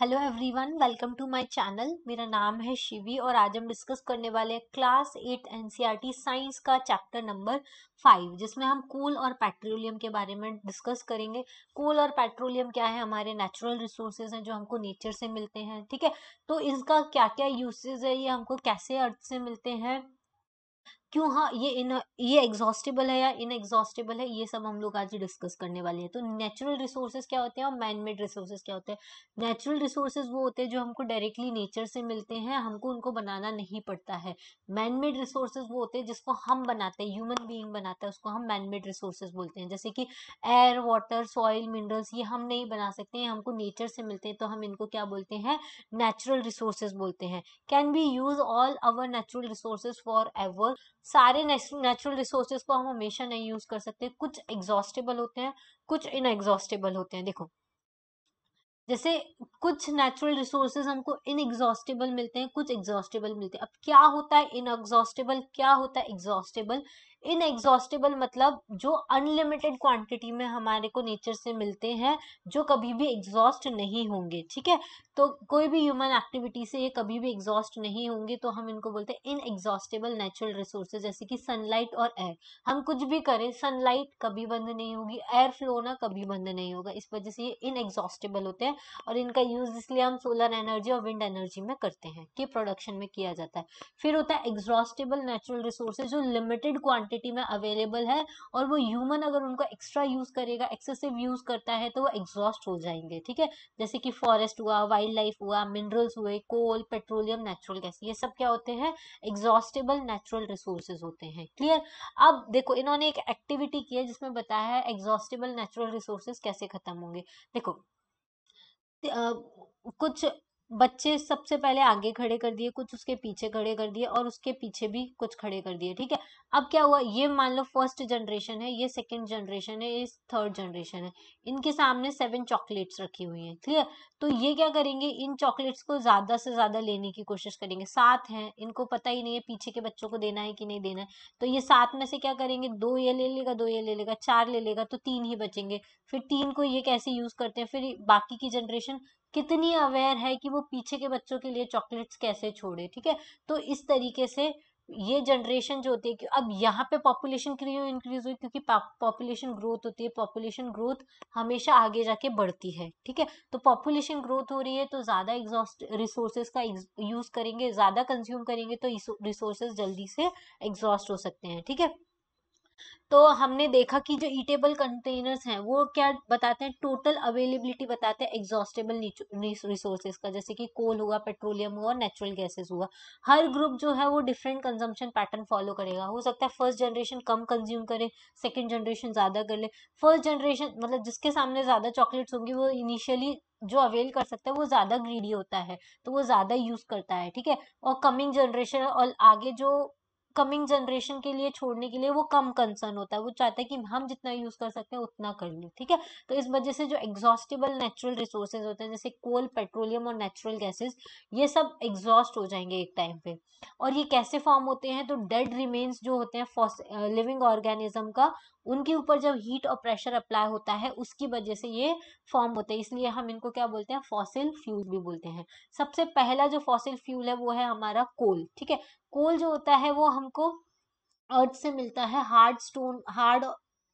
Hello everyone welcome to my channel मेरा नाम है शिवी और आज हम डिस्कस करने वाले हैं क्लास एट एनसीईआरटी साइंस का चैप्टर नंबर फाइव जिसमें हम कोल और पेट्रोलियम के बारे में डिस्कस करेंगे। कोल और पेट्रोलियम क्या है? हमारे नेचुरल रिसोर्सेज हैं जो हमको नेचर से मिलते हैं, ठीक है? तो इसका क्या क्या यूसेज है? ये हमको कैसे अर्थ से मिलते हैं? क्यों? हाँ ये इन, ये एग्जॉस्टेबल है या इन एग्जॉस्टेबल है, ये सब हम लोग आज डिस्कस करने वाले हैं। तो नेचुरल रिसोर्सेज क्या होते हैं और मैन मेड रिसोर्सेज क्या होते हैं? नेचुरल रिसोर्सेज वो होते हैं जो हमको डायरेक्टली नेचर से मिलते हैं, हमको उनको बनाना नहीं पड़ता है। मैन मेड रिसोर्सेज वो होते हैं जिसको हम बनाते हैं ह्यूमन बींग बनाता है, उसको हम मैन मेड रिसोर्सेज बोलते हैं। जैसे कि एयर वाटर सॉइल मिनरल्स ये हम नहीं बना सकते हैं हमको नेचर से मिलते हैं तो हम इनको क्या बोलते हैं? नेचुरल रिसोर्सेज बोलते हैं। Can be use all our natural resources forever सारे नेचुरल रिसोर्सेज को हम हमेशा नहीं यूज़ कर सकते। कुछ एग्जॉस्टेबल होते हैं, कुछ इन एग्जॉस्टेबल होते हैं। देखो, जैसे कुछ नेचुरल रिसोर्सेज हमको इन एग्जॉस्टेबल मिलते हैं, कुछ एग्जॉस्टेबल मिलते हैं। अब क्या होता है इन एग्जॉस्टेबल क्या होता है एग्जॉस्टेबल इन एग्जॉस्टेबल मतलब जो अनलिमिटेड क्वांटिटी में हमारे को नेचर से मिलते हैं, जो कभी भी एग्जॉस्ट नहीं होंगे, ठीक है? तो कोई भी ह्यूमन एक्टिविटी से ये कभी भी एग्जॉस्ट नहीं होंगे तो हम इनको बोलते हैं इन एग्जॉस्टेबल नेचुरल रिसोर्सेज जैसे कि सनलाइट और एयर हम कुछ भी करें सनलाइट कभी बंद नहीं होगी एयर फ्लो ना कभी बंद नहीं होगा, इस वजह से ये इन एग्जॉस्टेबल होते हैं और इनका यूज़ इसलिए हम सोलर एनर्जी और विंड एनर्जी में करते हैं कि प्रोडक्शन में किया जाता है. फिर होता है एग्जॉस्टेबल नेचुरल रिसोर्सेज जो लिमिटेड क्वांटिटी में अवेलेबल है और वो ह्यूमन अगर उनको एक्स्ट्रा यूज़ करेगा एक्सेसिव यूज़ करता है तो वो एग्जॉस्ट हो जाएँगे, ठीक है? जैसे कि फॉरेस्ट हुआ वाइल्ड लाइफ हुआ मिनरल्स हुए कोल पेट्रोलियम नेचुरल गैस ये सब क्या होते हैं? एग्जॉस्टेबल नेचुरल रिसोर्सेज होते हैं क्लियर अब देखो, इन्होंने एक एक्टिविटी की है जिसमें बताया है एग्जॉस्टेबल नेचुरल रिसोर्सेज कैसे खत्म होंगे। देखो कुछ बच्चे सबसे पहले आगे खड़े कर दिए, कुछ उसके पीछे खड़े कर दिए और उसके पीछे भी कुछ खड़े कर दिए, ठीक है? अब क्या हुआ? ये मान लो फ़र्स्ट जनरेशन है, ये सेकंड जनरेशन है, ये थर्ड जनरेशन है। इनके सामने सेवन चॉकलेट्स रखी हुई हैं क्लियर तो ये क्या करेंगे? इन चॉकलेट्स को ज़्यादा से ज़्यादा लेने की कोशिश करेंगे। सात हैं, इनको पता ही नहीं है पीछे के बच्चों को देना है कि नहीं देना है। तो ये सात में से क्या करेंगे? दो ये ले लेगा, दो ये ले लेगा, चार ले लेगा तो तीन ही बचेंगे। फिर तीन को ये कैसे यूज़ करते हैं? फिर बाकी की जनरेशन कितनी अवेयर है कि वो पीछे के बच्चों के लिए चॉकलेट्स कैसे छोड़े, ठीक है? तो इस तरीके से ये जनरेशन जो होती है कि अब यहाँ पे पॉपुलेशन क्यों इंक्रीज हुई क्योंकि पॉपुलेशन ग्रोथ होती है पॉपुलेशन ग्रोथ हमेशा आगे जाके बढ़ती है, ठीक है? तो पॉपुलेशन ग्रोथ हो रही है तो ज़्यादा एग्जॉस्ट रिसोर्सेज का यूज़ करेंगे, ज़्यादा कंज्यूम करेंगे तो रिसोर्सेज जल्दी से एग्जॉस्ट हो सकते हैं, ठीक है? तो हमने देखा कि जो ईटेबल कंटेनर्स हैं, वो क्या बताते हैं? टोटल अवेलेबिलिटी बताते हैं एग्जॉस्टेबल रिसोर्सेज का। जैसे कि कोल हुआ पेट्रोलियम हुआ नेचुरल गैसेस हुआ। हर ग्रुप जो है, वो डिफरेंट कंजम्पशन पैटर्न फॉलो करेगा। हो सकता है फ़र्स्ट जनरेशन कम कंज्यूम करे सेकेंड जनरेशन ज़्यादा कर ले। फ़र्स्ट जनरेशन मतलब जिसके सामने ज़्यादा चॉकलेट्स होंगी, वो इनिशियली जो अवेल कर सकता है, वो ज़्यादा ग्रीडी होता है। तो वो ज़्यादा यूज़ करता है, ठीक है? और कमिंग जनरेशन और आगे जो कमिंग जनरेशन के लिए छोड़ने के लिए वो कम कंसर्न होता है। वो चाहता है कि हम जितना यूज़ कर सकते हैं, उतना कर लें, ठीक है? तो इस वजह से जो एग्जॉस्टेबल नेचुरल रिसोर्सेज होते हैं, जैसे कोल पेट्रोलियम और नेचुरल गैसेस ये सब एग्जॉस्ट हो जाएँगे एक टाइम पे। और ये कैसे फॉर्म होते हैं? तो डेड रिमेन्स जो होते हैं लिविंग ऑर्गेनिज्म का, उनके ऊपर जब हीट और प्रेशर अप्लाई होता है, उसकी वजह से ये फॉर्म होते हैं। इसलिए हम इनको क्या बोलते हैं? फॉसिल फ्यूल भी बोलते हैं। सबसे पहला जो फॉसिल फ्यूल है, वो है हमारा कोल ठीक है? कोल जो होता है वो हमको अर्थ से मिलता है। हार्ड स्टोन हार्ड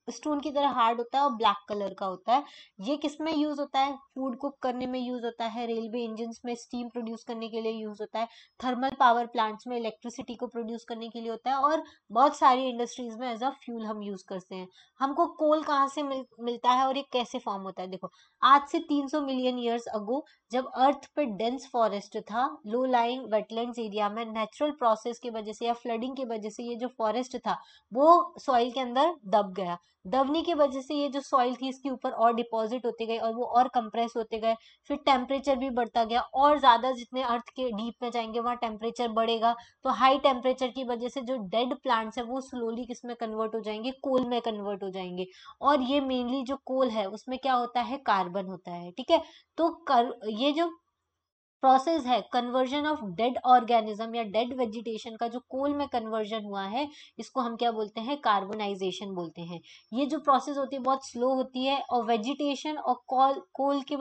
स्टोन की तरह हार्ड होता है और ब्लैक कलर का होता है। ये किसमें यूज़ होता है? फ़ूड कुक करने में यूज़ होता है रेलवे इंजन में स्टीम प्रोड्यूस करने के लिए यूज़ होता है थर्मल पावर प्लांट्स में इलेक्ट्रिसिटी को प्रोड्यूस करने के लिए होता है और बहुत सारी इंडस्ट्रीज़ में एज अ फ्यूल हम यूज़ करते हैं। हमको कोल कहाँ से मिल, मिलता है और ये कैसे फॉर्म होता है? देखो आज से 300 मिलियन ईयर्स अगो जब अर्थ पे डेंस फॉरेस्ट था लो लाइंग वेटलैंड एरिया में नेचुरल प्रोसेस की वजह से या फ्लडिंग की वजह से ये जो फॉरेस्ट था वो सॉइल के अंदर दब गया। दबने की वजह से ये जो सॉइल थी, इसके ऊपर और डिपॉजिट होते गए और वो और कंप्रेस होते गए, फिर टेम्परेचर भी बढ़ता गया और ज़्यादा जितने अर्थ के डीप में जाएँगे, वहाँ टेम्परेचर बढ़ेगा। तो हाई टेम्परेचर की वजह से जो डेड प्लांट्स है, वो स्लोली किसमें कन्वर्ट हो जाएँगे? कोल में कन्वर्ट हो जाएँगे। और ये मेनली जो कोल है, उसमें क्या होता है? कार्बन होता है, ठीक है? तो कर, ये जो प्रोसेस है कन्वर्जन ऑफ़ डेड ऑर्गेनिज्म या डेड वेजिटेशन का जो कोल में कन्वर्जन हुआ है, इसको हम क्या बोलते हैं? कार्बोनाइजेशन बोलते हैं। ये जो प्रोसेस होती है, बहुत स्लो होती है और वेजिटेशन और कोल कोल के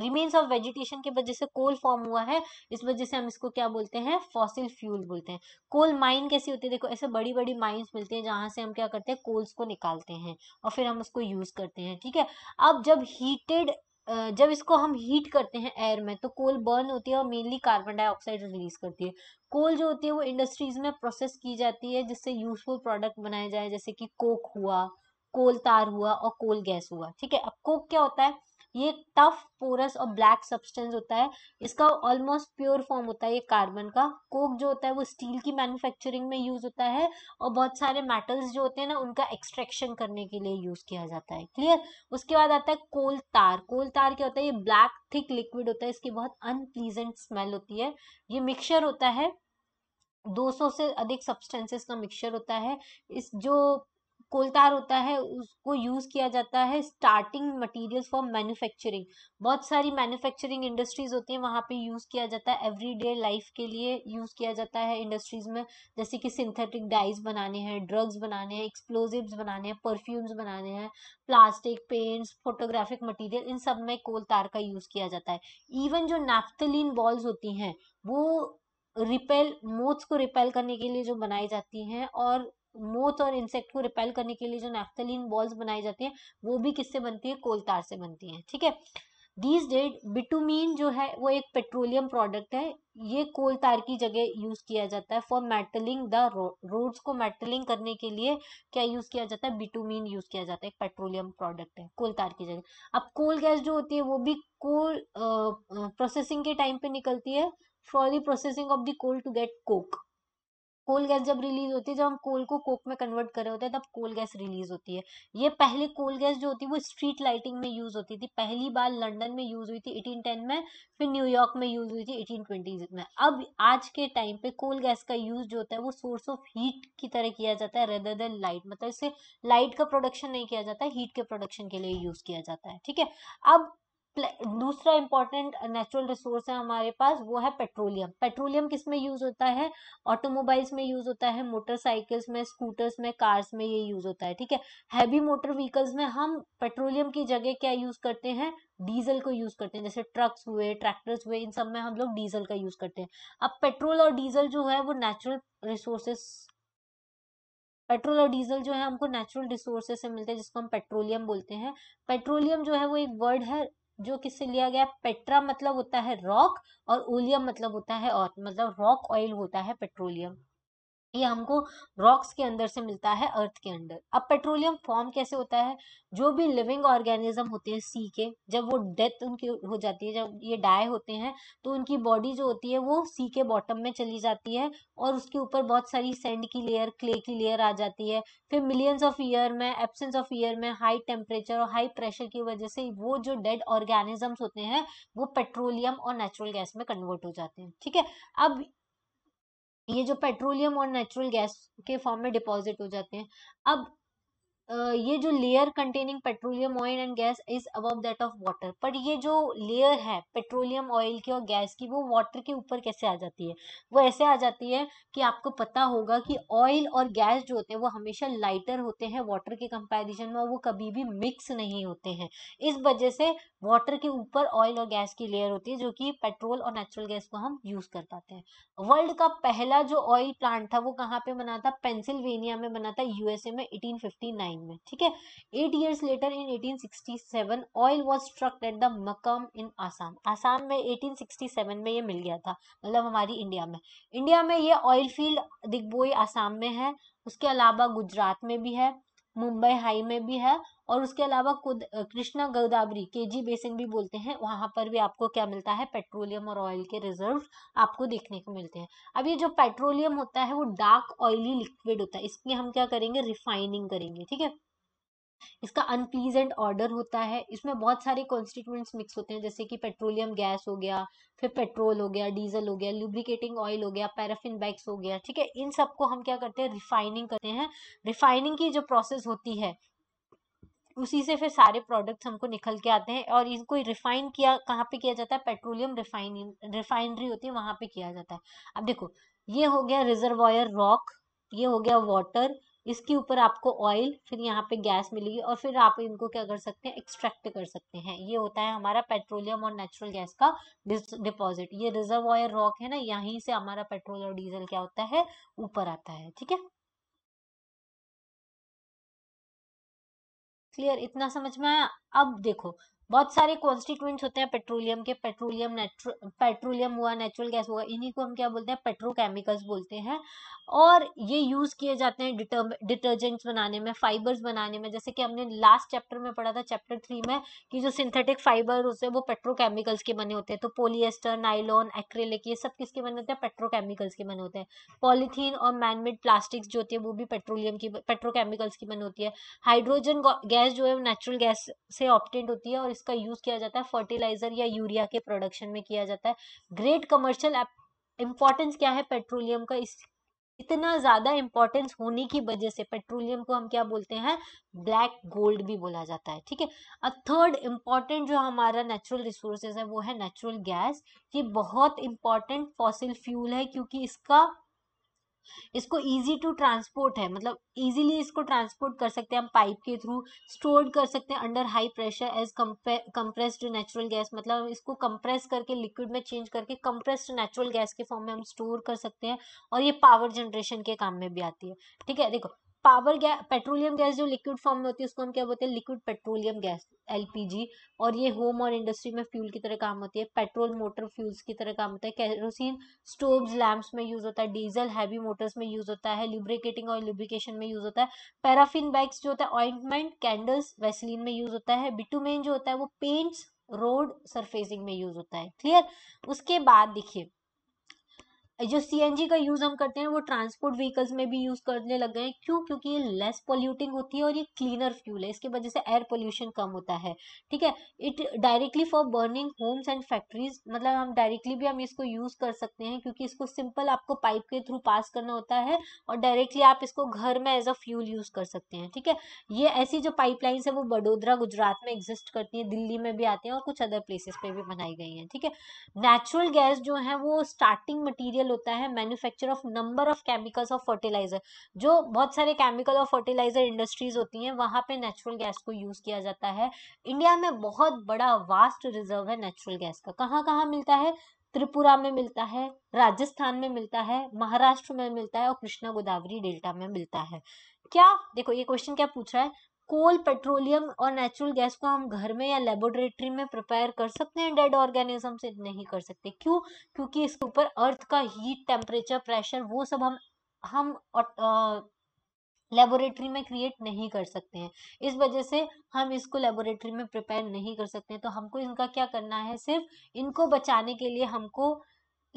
रिमेन्स ऑफ़ वेजिटेशन की वजह से कोल फॉर्म हुआ है, इस वजह से हम इसको क्या बोलते हैं? फॉसिल फ्यूल बोलते हैं। कोल माइन कैसी होती है? देखो, ऐसे बड़ी बड़ी माइंस मिलती हैं जहाँ से हम क्या करते हैं? कोल्स को निकालते हैं और फिर हम उसको यूज़ करते हैं, ठीक है? अब जब हीटेड जब इसको हम हीट करते हैं एयर में तो कोल बर्न होती है और मेनली कार्बन डाइऑक्साइड रिलीज़ करती है। कोल जो होती है, वो इंडस्ट्रीज़ में प्रोसेस की जाती है, जिससे यूजफुल प्रोडक्ट बनाए जाए, जैसे कि कोक हुआ कोल तार हुआ और कोल गैस हुआ। ठीक है, अब कोक क्या होता है? ये टफ पोरस और ब्लैक सब्सटेंस होता है। इसका ऑलमोस्ट प्योर फॉर्म होता है ये कार्बन का। कोक जो होता है वो स्टील की मैन्युफैक्चरिंग में यूज़ होता है और बहुत सारे मेटल्स जो होते हैं ना, उनका एक्सट्रैक्शन करने के लिए यूज़ किया जाता है। क्लियर उसके बाद आता है कोल तार कोल तार क्या होता है? ये ब्लैक थिक लिक्विड होता है। इसकी बहुत अनप्लीजेंट स्मेल होती है। ये मिक्सचर होता है। 200 से अधिक सब्सटेंसेस का मिक्सचर होता है। इस जो कोलतार होता है, उसको यूज़ किया जाता है स्टार्टिंग मटेरियल्स फॉर मैन्युफैक्चरिंग। बहुत सारी मैन्युफैक्चरिंग इंडस्ट्रीज़ होती हैं, वहाँ पे यूज़ किया जाता है। एवरीडे लाइफ के लिए यूज़ किया जाता है इंडस्ट्रीज़ में, जैसे कि सिंथेटिक डाइज बनाने हैं, ड्रग्स बनाने हैं, एक्सप्लोजिव्स बनाने हैं, परफ्यूम्स बनाने हैं, प्लास्टिक, पेंट्स, फोटोग्राफिक मटीरियल, इन सब में कोल तार का यूज़ किया जाता है। इवन जो नैफ्थलीन बॉल्स होती हैं, वो रिपेल, मोथ्स को रिपेल करने के लिए जो बनाई जाती हैं और मोथ और इंसेक्ट को रिपेल करने के लिए जो नेफ्थलीन बॉल्स बनाई जाती हैं, वो भी किससे बनती है? कोलतार से बनती हैं, ठीक है? दीज डेट बिटुमीन जो है, वो एक पेट्रोलियम प्रोडक्ट है। ये कोल तार की जगह यूज़ किया जाता है फॉर मेटलिंग द रोड्स को मेटलिंग करने के लिए क्या यूज़ किया जाता है? बिटुमीन यूज़ किया जाता है पेट्रोलियम प्रोडक्ट है कोल तार की जगह। अब कोल गैस जो होती है, वो भी कोल प्रोसेसिंग के टाइम पे निकलती है। For the processing of the coal to get coke coal gas जब रिलीज़ होती है, जब हम कोल को कोक में कन्वर्ट कर रहे होते हैं, तब कोल गैस रिलीज़ होती है। ये पहले कोल गैस जो होती है, वो स्ट्रीट लाइटिंग में यूज़ होती थी। पहली बार लंदन में यूज़ हुई थी 1810 में, फिर न्यूयॉर्क में यूज़ हुई थी 1820 में। अब आज के टाइम पे कोल गैस का यूज़ जो होता है, वो सोर्स ऑफ़ हीट की तरह किया जाता है रेदर देन लाइट मतलब इससे लाइट का प्रोडक्शन नहीं किया जाता हीट के प्रोडक्शन के लिए यूज़ किया जाता है, ठीक है? अब दूसरा इंपॉर्टेंट नेचुरल रिसोर्स है हमारे पास, वो है पेट्रोलियम पेट्रोलियम किसमें यूज़ होता है? ऑटोमोबाइल्स में यूज़ होता है मोटरसाइकिल्स में स्कूटर्स में कार्स में ये यूज़ होता है, ठीक है? हैवी मोटर व्हीकल्स में हम पेट्रोलियम की जगह क्या यूज़ करते हैं? डीजल को यूज़ करते हैं, जैसे ट्रक्स हुए ट्रैक्टर्स हुए, इन सब में हम लोग डीजल का यूज़ करते हैं. अब पेट्रोल और डीजल जो है, वो नेचुरल रिसोर्सेस पेट्रोल और डीजल जो है, हमको नेचुरल रिसोर्सेज से मिलते हैं, जिसको हम पेट्रोलियम बोलते हैं. पेट्रोलियम जो है, वो एक वर्ड है जो किससे लिया गया? पेट्रा मतलब होता है रॉक और ओलियम मतलब होता है और मतलब रॉक ऑयल होता है पेट्रोलियम ये हमको रॉक्स के अंदर से मिलता है अर्थ के अंदर। अब पेट्रोलियम फॉर्म कैसे होता है? जो भी लिविंग ऑर्गेनिज्म होते हैं सी के, जब वो डेथ उनकी हो जाती है, जब ये डाई होते हैं तो उनकी बॉडी जो होती है, वो सी के बॉटम में चली जाती है और उसके ऊपर बहुत सारी सेंड की लेयर क्ले की लेयर आ जाती है। फिर मिलियंस ऑफ़ ईयर में एबसेंस ऑफ़ ईयर में हाई टेम्परेचर और हाई प्रेशर की वजह से वो जो डेड ऑर्गेनिजम्स होते हैं, वो पेट्रोलियम और नेचुरल गैस में कन्वर्ट हो जाते हैं। ठीक है? अब ये जो पेट्रोलियम और नेचुरल गैस के फॉर्म में डिपॉजिट हो जाते हैं। अब ये जो layer containing petroleum oil and gas is above that of water पर ये जो लेयर है पेट्रोलियम ऑयल की और गैस की, वो वाटर के ऊपर कैसे आ जाती है? वो ऐसे आ जाती है कि आपको पता होगा कि ऑयल और गैस जो होते हैं, वो हमेशा लाइटर होते हैं वाटर के कंपैरिजन में वो कभी भी मिक्स नहीं होते हैं। इस वजह से वाटर के ऊपर ऑयल और गैस की लेयर होती है, जो कि पेट्रोल और नेचुरल गैस को हम यूज़ कर पाते हैं। वर्ल्ड का पहला जो ऑयल प्लांट था, वो कहाँ पे बना था? पेंसिल्वेनिया में बना था यूएसए में 1859 में, ठीक है? Eight years later in 1867 oil was struck at the Makum in Assam Assam में 1867 में ये मिल गया था मतलब हमारी इंडिया में। इंडिया में ये ऑयल फ़ील्ड दिग्बोई आसाम में है, उसके अलावा गुजरात में भी है। मुंबई हाई में भी है और उसके अलावा खुद कृष्णा गोदावरी के जी बेसिन भी बोलते हैं। वहाँ पर भी आपको क्या मिलता है? पेट्रोलियम और ऑयल के रिज़र्व आपको देखने को मिलते हैं। अब ये जो पेट्रोलियम होता है वो डार्क ऑयली लिक्विड होता है। इसकी हम क्या करेंगे? रिफाइनिंग करेंगे, ठीक है? इसका अनप्लीजेंट ऑर्डर होता है। इसमें बहुत सारे कॉन्स्टिट्यूएंट्स मिक्स होते हैं, जैसे कि पेट्रोलियम गैस हो गया, फिर पेट्रोल हो गया डीजल हो गया लुब्रिकेटिंग ऑयल हो गया पैराफिन बैग्स हो गया, ठीक है? इन सबको हम क्या करते हैं? रिफाइनिंग करते हैं। रिफाइनिंग की जो प्रोसेस होती है, उसी से फिर सारे प्रोडक्ट्स हमको निकल के आते हैं और इनको रिफाइन किया, कहाँ पे किया जाता है? पेट्रोलियम रिफाइन रिफाइनरी होती है, वहाँ पे किया जाता है। अब देखो, ये हो गया रिजर्वायर रॉक ये हो गया वाटर इसके ऊपर आपको ऑयल फिर यहाँ पे गैस मिलेगी और फिर आप इनको क्या कर सकते हैं एक्सट्रैक्ट कर सकते हैं। ये होता है हमारा पेट्रोलियम और नेचुरल गैस का डिपॉजिट ये रिजर्वायर रॉक है ना, यहीं से हमारा पेट्रोल और डीजल क्या होता है, ऊपर आता है, ठीक है? क्लियर इतना समझ में आया? अब देखो बहुत सारे कॉन्स्टिट्यूएंट्स होते हैं पेट्रोलियम के पेट्रोलियम पेट्रोलियम हुआ नेचुरल गैस हुआ, इन्हीं को हम क्या बोलते हैं पेट्रोकेमिकल्स बोलते हैं और ये यूज़ किए जाते हैं डिटर्जेंट्स बनाने में फाइबर्स बनाने में, जैसे कि हमने लास्ट चैप्टर में पढ़ा था चैप्टर थ्री में कि जो सिंथेटिक फाइबर होते हैं, वो पेट्रोकेमिकल्स के बने होते हैं तो पोलिएस्टर नाइलॉन एक्रेलिक ये सब किसके बने होते हैं पेट्रोकेमिकल्स के बने होते हैं। पॉलीथीन और मैनमेड प्लास्टिक्स जो होती है, वो भी पेट्रोलियम की पेट्रोकेमिकल्स की बनी होती है। हाइड्रोजन गैस जो है, वो नेचुरल गैस से ऑप्टेंट होती है और इसका यूज़ किया जाता है फर्टिलाइज़र या यूरिया के प्रोडक्शन में किया जाता है। ग्रेट कमर्शियल इंपॉर्टेंस क्या है पेट्रोलियम का? इस, इतना ज़्यादा इंपॉर्टेंस होने की वजह से पेट्रोलियम को हम क्या बोलते हैं? ब्लैक गोल्ड भी बोला जाता है, ठीक है? अ थर्ड इंपॉर्टेंट जो हमारा नेचुरल रिसोर्सेज है, वो है नेचुरल गैस ये बहुत इंपॉर्टेंट फॉसिल फ्यूल है, क्योंकि इसका इसको इजी टू ट्रांसपोर्ट है। मतलब इजीली इसको ट्रांसपोर्ट कर सकते हैं, हम पाइप के थ्रू स्टोर्ड कर सकते हैं under high pressure as compressed natural gas मतलब इसको कंप्रेस करके लिक्विड में चेंज करके कंप्रेस्ड नेचुरल गैस के फॉर्म में हम स्टोर कर सकते हैं और ये पावर जनरेशन के काम में भी आती है। ठीक है, देखो पावर गैस पेट्रोलियम गैस जो लिक्विड फॉर्म में होती है, उसको हम क्या बोलते हैं? लिक्विड पेट्रोलियम गैस एलपीजी और ये होम और इंडस्ट्री में फ्यूल की तरह काम होती है। पेट्रोल मोटर फ्यूल्स की तरह काम होता है। कैरोसिन स्टोव्स, लैम्प्स में यूज़ होता है। डीजल, हैवी मोटर्स में यूज़ होता है। लिब्रिकेटिंग और लिब्रिकेशन में यूज़ होता है। पैराफिन बैग्स जो होता है, ऑइंटमेंट, कैंडल्स, वेसलिन में यूज़ होता है। बिटूमेन जो होता है, वो पेंट्स, रोड सरफेसिंग में यूज़ होता है। क्लियर? उसके बाद देखिए जो सीएनजी का यूज़ हम करते हैं, वो ट्रांसपोर्ट व्हीकल्स में भी यूज़ करने लग गए हैं। क्यों? क्योंकि ये लेस पोल्यूटिंग होती है और ये क्लीनर फ्यूल है। इसके वजह से एयर पोल्यूशन कम होता है। ठीक है? It directly for burning homes and factories मतलब हम डायरेक्टली भी हम इसको यूज़ कर सकते हैं, क्योंकि इसको सिंपल आपको पाइप के थ्रू पास करना होता है और डायरेक्टली आप इसको घर में एज अ फ्यूल यूज़ कर सकते हैं। ठीक है? ये ऐसी जो पाइपलाइंस है, वो बडोदरा, गुजरात में एग्जिस्ट करती है, दिल्ली में भी आती हैं और कुछ अदर प्लेसेस पे भी बनाई गई है। ठीक है? नेचुरल गैस जो है, वो स्टार्टिंग मटीरियल मटेरियल होता है manufacture of number of chemicals of fertiliser जो बहुत सारे केमिकल और फर्टिलाइज़र इंडस्ट्रीज़ होती हैं, वहाँ पे नेचुरल गैस को यूज़ किया जाता है। इंडिया में बहुत बड़ा वास्ट रिज़र्व है नेचुरल गैस का। कहाँ कहाँ मिलता है? त्रिपुरा में मिलता है, राजस्थान में मिलता है, महाराष्ट्र में मिलता है और कृष्णा गोदावरी डेल्टा में मिलता है। क्या? देखो, ये क्वेश्चन क्या पूछ रहा है? कोल पेट्रोलियम और नेचुरल गैस को हम घर में या लेबोरेटरी में प्रिपेयर कर सकते हैं, डेड ऑर्गेनिज्म से नहीं कर सकते। क्यों? क्योंकि इसके ऊपर अर्थ का हीट टेम्परेचर प्रेशर वो सब हम हम लेबोरेटरी में क्रिएट नहीं कर सकते हैं। इस वजह से हम इसको लेबोरेटरी में प्रिपेयर नहीं कर सकते तो हमको इनका क्या करना है? सिर्फ़ इनको बचाने के लिए हमको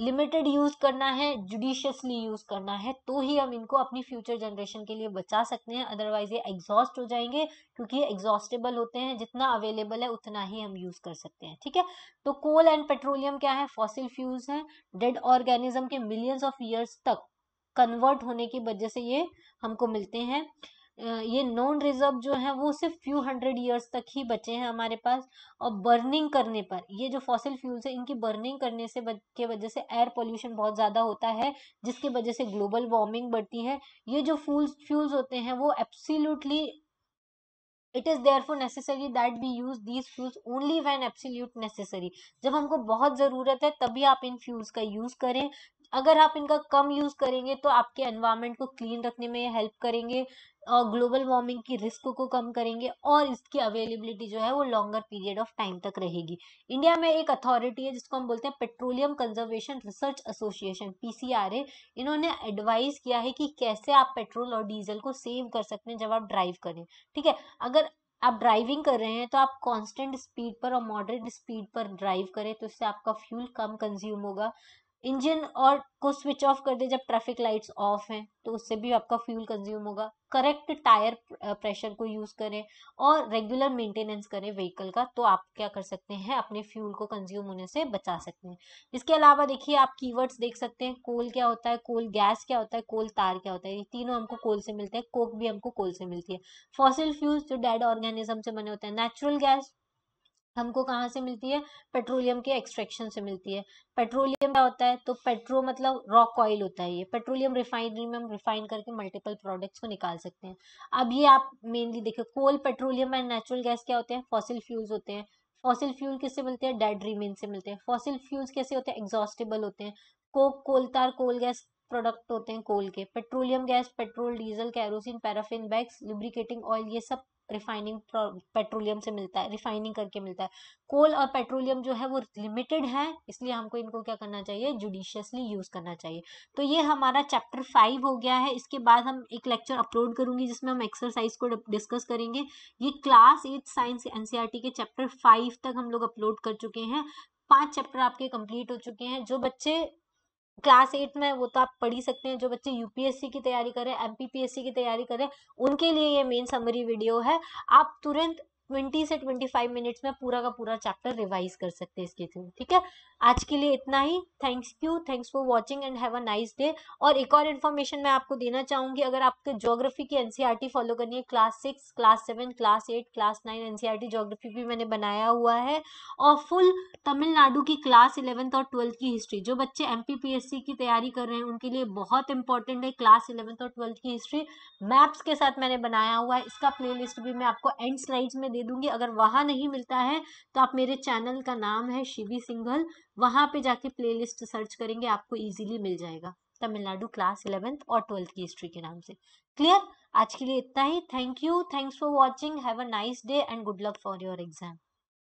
लिमिटेड यूज़ करना है जुडिशियसली यूज़ करना है तो ही हम इनको अपनी फ्यूचर जनरेशन के लिए बचा सकते हैं। अदरवाइज़ ये एग्जॉस्ट हो जाएँगे, क्योंकि ये एग्जॉस्टेबल होते हैं, जितना अवेलेबल है, उतना ही हम यूज़ कर सकते हैं, ठीक है? तो कोल एंड पेट्रोलियम क्या है? फॉसिल फ्यूल्स हैं। डेड ऑर्गेनिज्म के मिलियंस ऑफ़ ईयर्स तक कन्वर्ट होने की वजह से ये हमको मिलते हैं। ये नॉन रिज़र्व जो है, वो सिर्फ़ फ्यू हंड्रेड ईयर्स तक ही बचे हैं हमारे पास और बर्निंग करने पर। ये जो फॉसिल फ्यूल्स है, इनकी बर्निंग करने से के वजह से एयर पोल्यूशन बहुत ज़्यादा होता है, जिसकी वजह से ग्लोबल वार्मिंग बढ़ती है। ये जो फ्यूल्स फ्यूल्स होते हैं, वो absolutely it is there for necessary that be use these fuels only when absolute necessary जब हमको बहुत ज़रूरत है, तभी आप इन फ्यूल्स का यूज़ करें। अगर आप इनका कम यूज़ करेंगे तो आपके एनवायरमेंट को क्लीन रखने में हेल्प करेंगे, और ग्लोबल वार्मिंग की रिस्क को कम करेंगे, और इसकी अवेलेबिलिटी जो है वो लॉन्गर पीरियड ऑफ़ टाइम तक रहेगी। इंडिया में एक अथॉरिटी है जिसको हम बोलते हैं petroleum conservation research association PCRA इन्होंने एडवाइस किया है कि कैसे आप पेट्रोल और डीजल को सेव कर सकते हैं जब आप ड्राइव करें। ठीक है? अगर आप ड्राइविंग कर रहे हैं तो आप कांस्टेंट स्पीड पर और मॉडरेट स्पीड पर ड्राइव करें तो इससे आपका फ्यूल कम कंज्यूम होगा। इंजन और को स्विच ऑफ़ कर दे जब ट्रैफ़िक लाइट्स ऑफ़ हैं तो उससे भी आपका फ्यूल कंज्यूम होगा। करेक्ट टायर प्रेशर को यूज़ करें और रेगुलर मेंटेनेंस करें व्हीकल का तो आप क्या कर सकते हैं, अपने फ्यूल को कंज्यूम होने से बचा सकते हैं। इसके अलावा देखिए, आप कीवर्ड्स देख सकते हैं, कोल क्या होता है, कोल गैस क्या होता है, कोल तार क्या होता है, ये तीनों हमको कोल से मिलते हैं, कोक भी हमको कोल से मिलती है। फॉसिल फ्यूल्स जो डेड ऑर्गेनिज्म से बने होते हैं, नेचुरल गैस हमको कहाँ से मिलती है? पेट्रोलियम के एक्सट्रैक्शन से मिलती है। पेट्रोलियम क्या होता है? तो पेट्रो मतलब रॉक ऑयल होता है ये। पेट्रोलियम रिफाइनरी में हम रिफाइन करके मल्टीपल प्रोडक्ट्स को निकाल सकते हैं। अब ये आप मेनली देखिए coal petroleum and natural gas क्या होते हैं? फॉसिल फ्यूल्स होते हैं। फॉसिल फ्यूल किससे मिलते हैं? डेड रिमेन से मिलते हैं। फॉसिल फ्यूल्स कैसे होते हैं? एग्जॉस्टेबल होते हैं। Coke coal tar coal gas product होते हैं कोल के। Petroleum gas petrol diesel kerosene paraffin bags lubricating oil ये सब रिफाइनिंग पेट्रोलियम से मिलता है रिफाइनिंग करके मिलता है। कोल और पेट्रोलियम जो है वो लिमिटेड है, इसलिए हमको इनको क्या करना चाहिए? जुडिशियसली यूज़ करना चाहिए। तो ये हमारा चैप्टर फाइव हो गया है। इसके बाद हम एक लेक्चर अपलोड करूँगी, जिसमें हम एक्सरसाइज को डिस्कस करेंगे। ये क्लास एट साइंस एनसीईआरटी के चैप्टर फाइव तक हम लोग अपलोड कर चुके हैं। पाँच चैप्टर आपके कंप्लीट हो चुके हैं, जो बच्चे क्लास एट में वो तो आप पढ़ ही सकते हैं, जो बच्चे यूपीएससी की तैयारी करें एमपीपीएससी की तैयारी करें उनके लिए ये मेन समरी वीडियो है। आप तुरंत ट्वेंटी से ट्वेंटी फाइव मिनट्स में पूरा का पूरा चैप्टर रिवाइज कर सकते हैं इसके थ्रू ठीक है? आज के लिए इतना ही। Thanks you thanks for watching and have a nice day और एक और इन्फॉर्मेशन मैं आपको देना चाहूँगी, अगर आपको ज्योग्राफी की एनसीईआरटी फॉलो करनी है class six class seven class eight class nine NCERT geography भी मैंने बनाया हुआ है। और फुल तमिलनाडु की क्लास इलेवेंथ और ट्वेल्थ की हिस्ट्री जो बच्चे एमपीपीएससी की तैयारी कर रहे हैं, उनके लिए बहुत इंपॉर्टेंट है क्लास इलेवेंथ और ट्वेल्थ की हिस्ट्री मैप्स के साथ मैंने बनाया हुआ है, इसका प्ले भी मैं आपको एंड स्लाइड्स में दे दूँगी। अगर वहाँ नहीं मिलता है तो आप मेरे चैनल का नाम है शिवी सिंघल। वहाँ पे जाके प्लेलिस्ट सर्च करेंगे, आपको इजीली मिल जाएगा। तमिलनाडु क्लास इलेवेंथ और ट्वेल्थ की हिस्ट्री के नाम से। क्लियर? आज के लिए इतना ही। Thank you thanks for watching have a nice day and good luck for your exam